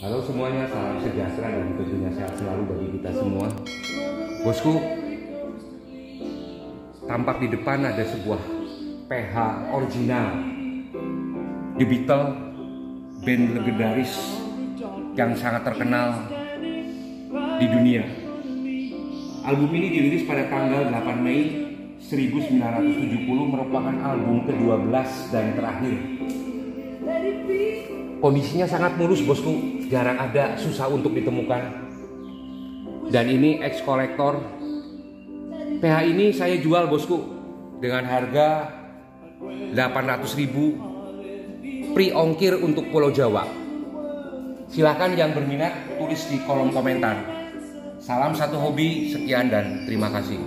Halo semuanya, salam sejahtera dan tentunya sehat selalu bagi kita semua. Bosku, tampak di depan ada sebuah PH original The Beatles, band legendaris yang sangat terkenal di dunia. Album ini dirilis pada tanggal 8 Mei 1970 merupakan album ke-12 dan terakhir. Kondisinya sangat mulus bosku, jarang ada, susah untuk ditemukan. Dan ini ex kolektor. PH ini saya jual bosku dengan harga 800 ribu pre ongkir untuk Pulau Jawa. Silahkan yang berminat tulis di kolom komentar. Salam satu hobi, sekian dan terima kasih.